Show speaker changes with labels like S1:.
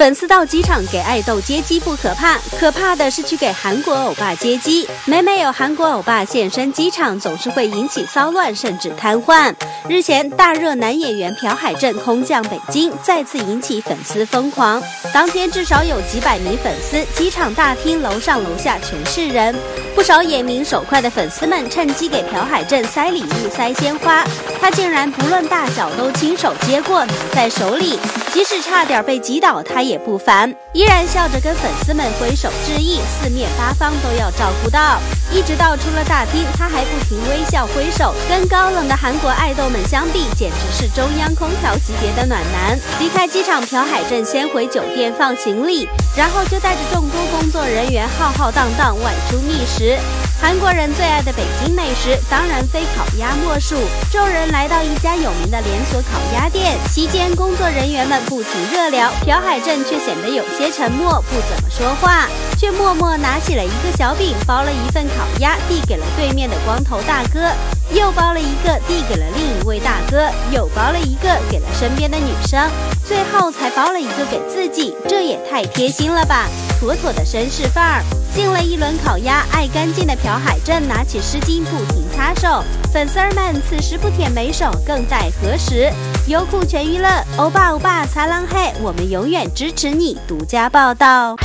S1: 粉丝到机场给爱豆接机不可怕，可怕的是去给韩国欧巴接机。每每有韩国欧巴现身机场，总是会引起骚乱，甚至瘫痪。日前，大热男演员朴海镇空降北京，再次引起粉丝疯狂。当天至少有几百名粉丝，机场大厅楼上楼下全是人。不少眼明手快的粉丝们趁机给朴海镇塞礼物、塞鲜花，他竟然不论大小都亲手接过，拿在手里。即使差点被击倒，他也也不烦，依然笑着跟粉丝们挥手致意，四面八方都要照顾到。一直到出了大厅，他还不停微笑挥手，跟高冷的韩国爱豆们相比，简直是中央空调级别的暖男。离开机场，朴海镇先回酒店放行李，然后就带着众多工作人员浩浩荡荡外出觅食。韩国人最爱的北京美食，当然非烤鸭莫属。众人来到一家有名的连锁烤鸭店，席间工作人员们不停热聊，朴海镇却显得有些沉默，不怎么说话，却默默拿起了一个小饼，包了一份烤鸭，递给了对面的光头大哥，又包了一个，递给了另一位大哥，又包了一个，给了身边的女生，最后才包了一个给自己，这也太贴心了吧，妥妥的绅士范儿。进了一轮烤鸭，爱干净的朴海镇拿起湿巾不停擦手。粉丝儿们此时不舔没手，更待何时？优酷全娱乐，欧巴欧巴擦浪嘿，我们永远支持你。独家报道。